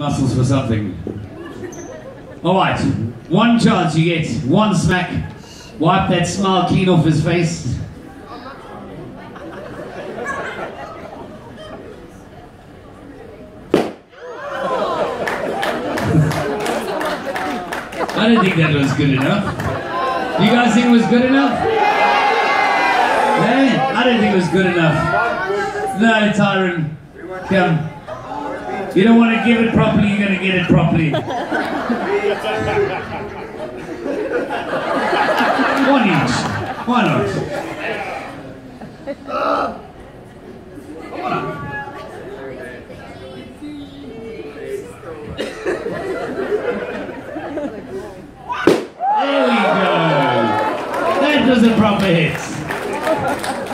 muscles for something. All right, one chance you get, one smack. Wipe that smile clean off his face. I didn't think that was good enough. You guys think it was good enough? I didn't think it was good enough. No, Tyron, come. You don't want to give it properly, you're going to get it properly. One inch. Why not? On. There we go. That was a proper hit.